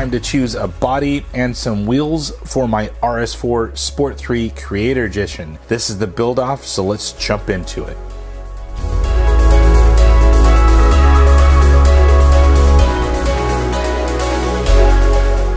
time to choose a body and some wheels for my RS4 Sport 3 Creator Edition. This is the build off, so let's jump into it.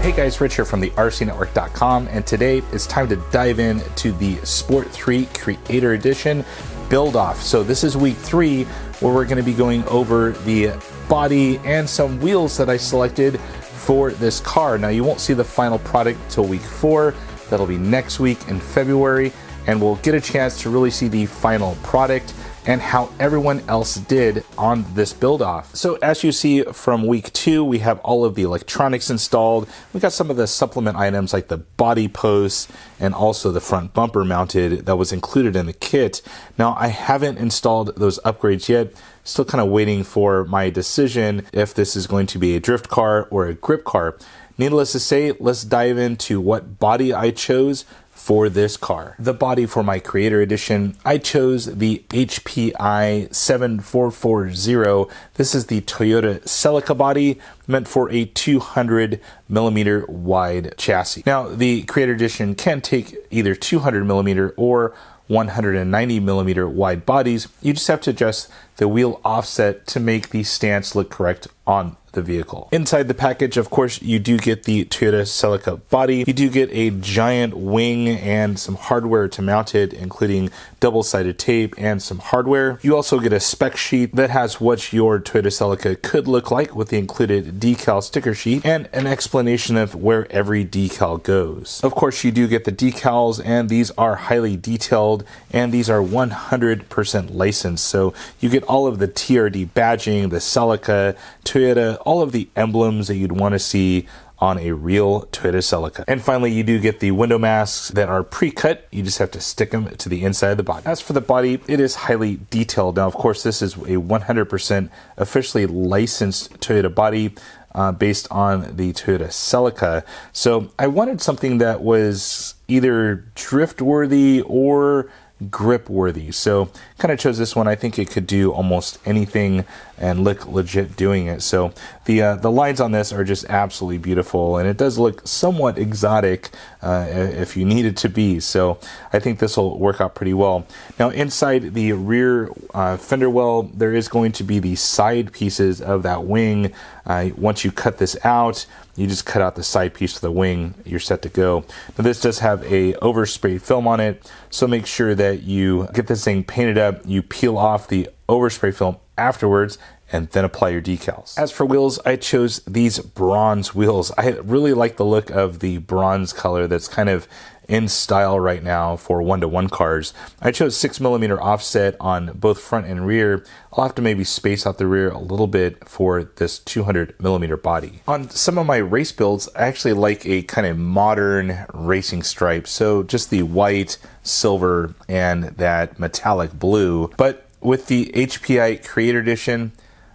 Hey guys, Rich here from the RCNetwork.com, and today it's time to dive in to the Sport 3 Creator Edition build off. So, this is week three where we're going to be going over the body and some wheels that I selected for this car. Now, you won't see the final product till week four, that'll be next week in February, and we'll get a chance to really see the final product and how everyone else did on this build off. So as you see from week two, we have all of the electronics installed. We got some of the supplement items like the body posts and also the front bumper mounted that was included in the kit. Now I haven't installed those upgrades yet. Still kind of waiting for my decision if this is going to be a drift car or a grip car. Needless to say, let's dive into what body I chose for this car. The body for my Creator Edition, I chose the HPI 7440. This is the Toyota Celica body meant for a 200 millimeter wide chassis. Now, the Creator Edition can take either 200 millimeter or 190 millimeter wide bodies. You just have to adjust the wheel offset to make the stance look correct on the vehicle. Inside the package, of course, you do get the Toyota Celica body. You do get a giant wing and some hardware to mount it, including double-sided tape and some hardware. You also get a spec sheet that has what your Toyota Celica could look like with the included decal sticker sheet and an explanation of where every decal goes. Of course, you do get the decals and these are highly detailed and these are 100% licensed. So you get all of the TRD badging, the Celica, Toyota, all of the emblems that you'd want to see on a real Toyota Celica. And finally, you do get the window masks that are pre-cut. You just have to stick them to the inside of the body. As for the body, it is highly detailed. Now, of course, this is a 100% officially licensed Toyota body. Uh, based on the Toyota Celica. So I wanted something that was either drift worthy or grip worthy. So kind of chose this one. I think it could do almost anything and look legit doing it. So the uh, the lines on this are just absolutely beautiful, and it does look somewhat exotic uh, if you need it to be. So I think this will work out pretty well. Now inside the rear uh, fender well, there is going to be the side pieces of that wing. Once you cut this out, you just cut out the side piece of the wing. You're set to go. Now this does have a overspray film on it, so make sure that you get this thing painted up. You peel off the overspray film afterwards and then apply your decals. As for wheels, I chose these bronze wheels. I really like the look of the bronze color that's kind of in style right now for one to one cars. I chose six millimeter offset on both front and rear. I'll have to maybe space out the rear a little bit for this 200 millimeter body. On some of my race builds, I actually like a kind of modern racing stripe. So just the white, silver, and that metallic blue. But with the HPI Creator Edition,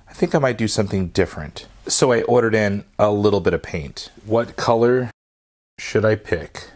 I think I might do something different. So I ordered in a little bit of paint. What color should I pick?